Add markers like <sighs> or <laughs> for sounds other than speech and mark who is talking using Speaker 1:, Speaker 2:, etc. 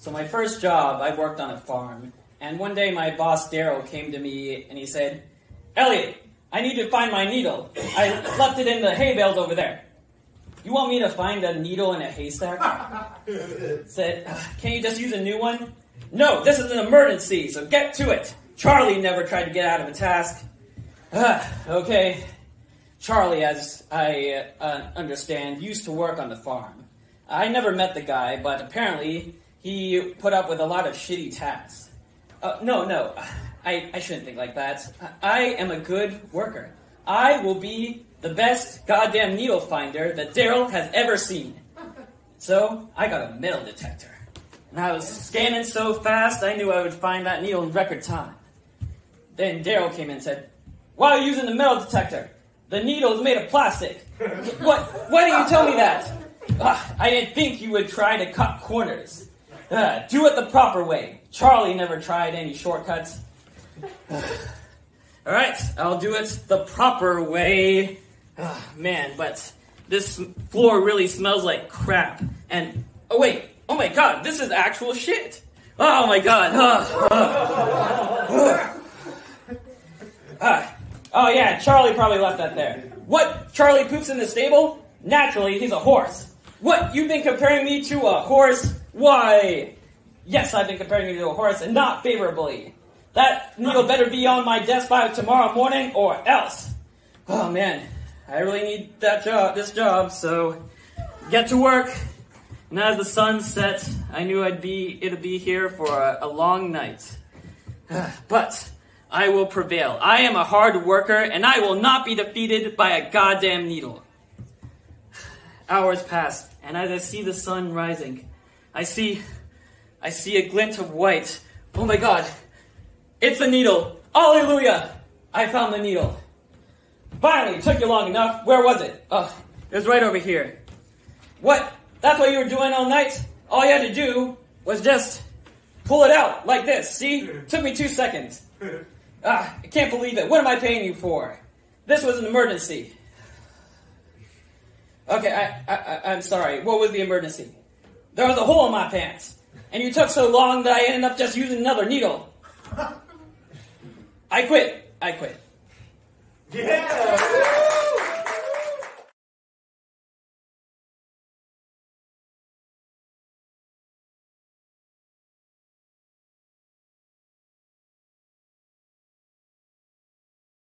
Speaker 1: So my first job, I worked on a farm, and one day my boss Daryl came to me and he said, "Elliot, I need to find my needle. I left it in the hay bales over there. You want me to find a needle in a haystack?" <laughs> said, "Uh, "Can you just use a new one?" No, this is an emergency, so get to it. Charlie never tried to get out of a task. Ah, <sighs> okay. Charlie, as I uh, understand, used to work on the farm. I never met the guy, but apparently he put up with a lot of shitty tasks. Uh, no, no, I, I shouldn't think like that. I am a good worker. I will be the best goddamn needle finder that Daryl has ever seen. So I got a metal detector. And I was scanning so fast, I knew I would find that needle in record time. Then Daryl came in and said, Why are you using the metal detector? The needle is made of plastic. <laughs> what? Why didn't you tell me that? Ah, I didn't think you would try to cut corners. Ah, do it the proper way. Charlie never tried any shortcuts. All right, I'll do it the proper way. Ah, man, but this floor really smells like crap. And oh wait, oh my god, this is actual shit. Oh my god. Ah. Ah. Oh yeah, Charlie probably left that there. What? Charlie poops in the stable? Naturally, he's a horse. What? You've been comparing me to a horse? Why? Yes, I've been comparing you to a horse, and not favorably. That needle better be on my desk by tomorrow morning, or else. Oh man, I really need that job, this job. So, get to work. And as the sun set, I knew I'd be it'd be here for a, a long night. <sighs> But I will prevail. I am a hard worker, and I will not be defeated by a goddamn needle. <sighs> Hours pass, and as I see the sun rising, I see, I see a glint of white. Oh my God! It's the needle. Hallelujah! I found the needle. Finally, took you long enough. Where was it? Oh, it was right over here. What? That's what you were doing all night? All you had to do was just pull it out like this. See? Took me two seconds. Ah, I can't believe it. What am I paying you for? This was an emergency. Okay, I, I, I'm sorry. What was the emergency? There was a hole in my pants, and you took so long that I ended up just using another needle. <laughs> I quit. I quit.
Speaker 2: Yeah.